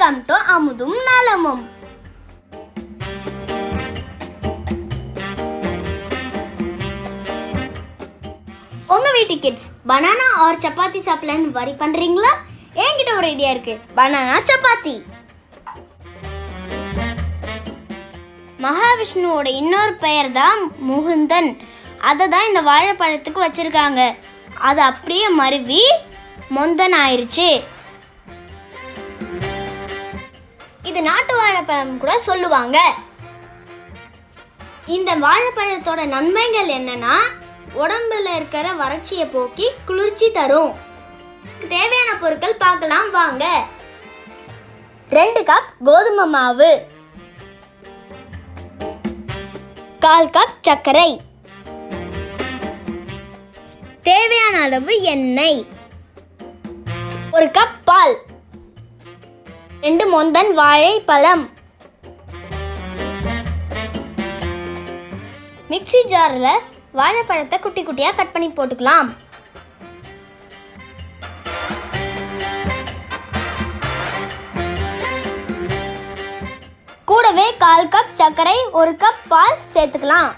Welcome to அமுதும் நலமும். உங்க வீட்டு கிட்ஸ் பனானா ஆர் சப்பாத்தி சாப்பிடலன்னு வரி பண்றீங்களா? என்கிட்ட ஒரு ஐடியா இருக்கு. பனானா சப்பாத்தி. மகாவிஷ்ணுவோட இன்னொரு பெயர் தான் முகுந்தன். அதை தான் இந்த வாழைப்பழத்துக்கு வச்சுருக்காங்க. அது அப்படியே மருவி மொந்தன் ஆயிடுச்சு இது நாட்டு வாழைப்பழம் கூட சொல்லுவாங்க. இந்த வாழைப்பழத்தோட நன்மைகள் என்னன்னா உடம்புல இருக்கிற வறட்சியை போக்கி குளிர்ச்சி தரும். தேவையான பொருட்கள் பார்க்கலாம் வாங்க. ரெண்டு கப் கோதுமை மாவு. கால் கப் சர்க்கரை. தேவையான அளவு எண்ணெய். ஒரு கப் பால். ரெண்டு மொந்தன் வாழைப்பழம் மிக்ஸி ஜாரில் வாழைப்பழத்தை குட்டி குட்டியாக கட் பண்ணி போட்டுக்கலாம். கூடவே கால் கப் சர்க்கரை ஒரு கப் பால் சேர்த்துக்கலாம்.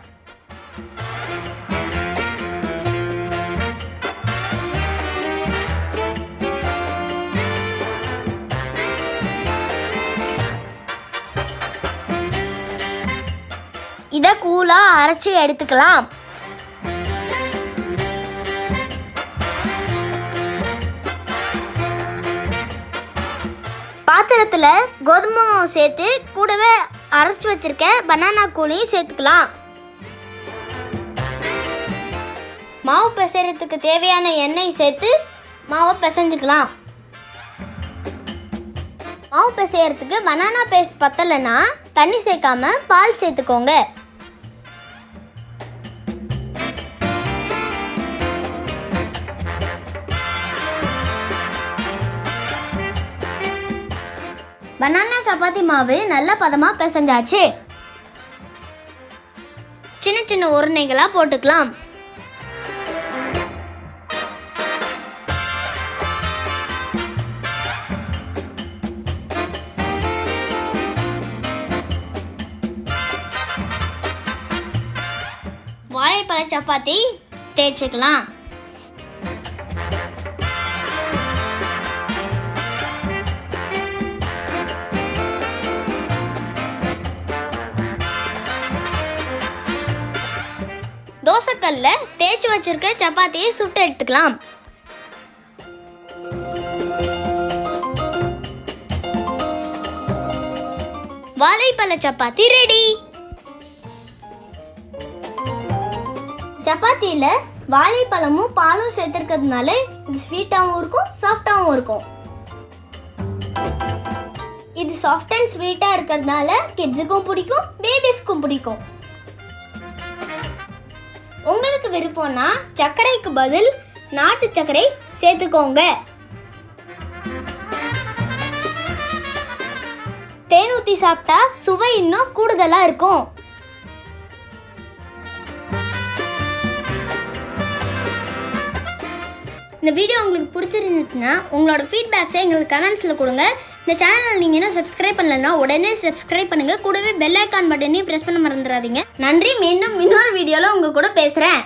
இதை கூலாக அரைச்சி எடுத்துக்கலாம். பாத்திரத்தில் கோதுமை மாவு சேர்த்து கூடவே அரைச்சி வச்சிருக்க பனானா கூலையும் சேர்த்துக்கலாம். மாவு பிசைறதுக்கு தேவையான எண்ணெய் சேர்த்து மாவை பிசைஞ்சுக்கலாம். மாவு பிசையறதுக்கு பனானா பேஸ்ட் பத்தலைன்னா தண்ணி சேர்க்காம பால் சேர்த்துக்கோங்க. பனானா சப்பாத்தி மாவு நல்ல பதமாக பிசைஞ்சாச்சு. சின்ன சின்ன உருண்டைகளாக போட்டுக்கலாம். வாழைப்பழ சப்பாத்தி தேய்ச்சிக்கலாம். தோசைக்கல்ல தேய்ச்சி வச்சிருக்க சப்பாத்தியை சுட்டு எடுத்துக்கலாம். வாழைப்பழ சப்பாத்தி ரெடி. சப்பாத்தியில் வாழைப்பழமும் பாலும் சேர்த்துருக்கிறதுனால இது ஸ்வீட்டாகவும் இருக்கும் சாஃப்டாகவும் இருக்கும். இது சாஃப்ட் அண்ட் ஸ்வீட்டாக இருக்கிறதுனால கிட்ஸுக்கும் பிடிக்கும் பேபிஸ்க்கும் பிடிக்கும். உங்களுக்கு விருப்பம்னா சர்க்கரைக்கு பதில் நாட்டு சர்க்கரை சேர்த்துக்கோங்க. தேன் ஊற்றி சாப்பிட்டா சுவை இன்னும் கூடுதலாக இருக்கும். இந்த வீடியோ உங்களுக்கு பிடிச்சிருந்துச்சுன்னா உங்களோட ஃபீட்பேக்ஸை எங்களுக்கு கமெண்ட்ஸில் கொடுங்க. இந்த சேனல் நீங்கள் இன்னும் சப்ஸ்கிரைப் பண்ணலன்னா உடனே சப்ஸ்கிரைப் பண்ணுங்கள் கூடவே பெல் ஐக்கான் பட்டனையும் ப்ரெஸ் பண்ண மறந்துடாதீங்க. நன்றி மீண்டும் இன்னொரு வீடியோவில் உங்கள் கூட பேசுகிறேன்